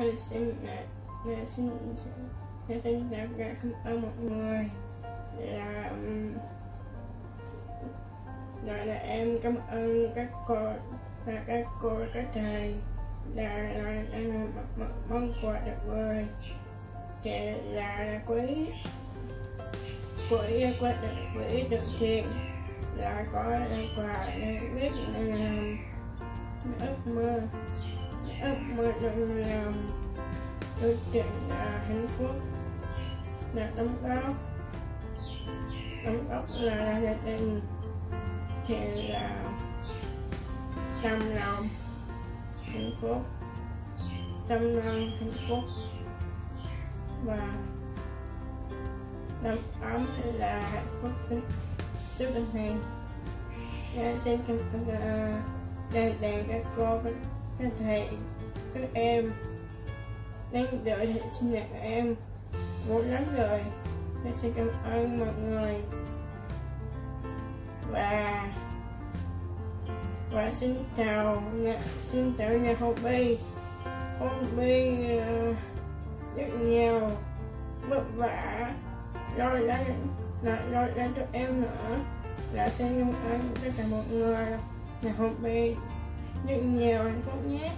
Con xin mẹ, mẹ xin mẹ xin chào cả cảm ơn mọi người là ừm, rồi là em cảm ơn các cô là các cô các thầy là là đang một, món quà tuyệt vời để là, là quý quỹ quỹ quỹ được thiện là có quà để biết là ước mơ ước mơ được làm được chuyện là hạnh phúc là đóng góp. Đóng góp là gia đình. Thì là tâm lòng hạnh phúc tâm lòng hạnh phúc và đầm ấm là hạnh phúc sinh sức bình thường xin cảm ơn uh, đàn đàn các cô các, các thầy các em đang đợi thầy sinh nhật em. Muốn lắm rồi. Dạ, xin cảm ơn mọi người. Và và xin chào nhà, xin chào nhà hobby bi. Uh, rất nhiều. Vất vả. Lo lắng là lo lắng cho em nữa. Là xin cảm ơn tất cả mọi người nhà hobby bi nhiều hạnh phúc nhé.